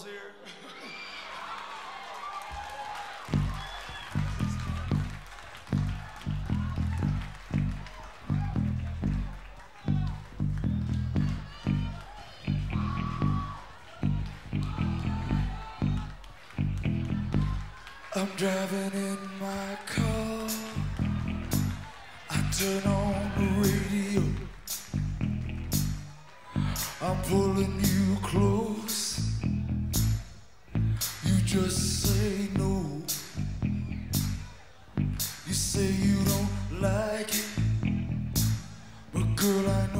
girls here? I'm driving in my car. I turn on the radio. I'm pulling you close just say no. You say you don't like it, but girl, I know.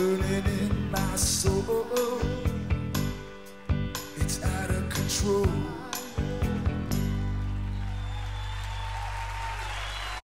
burning in my soul. It's out of control.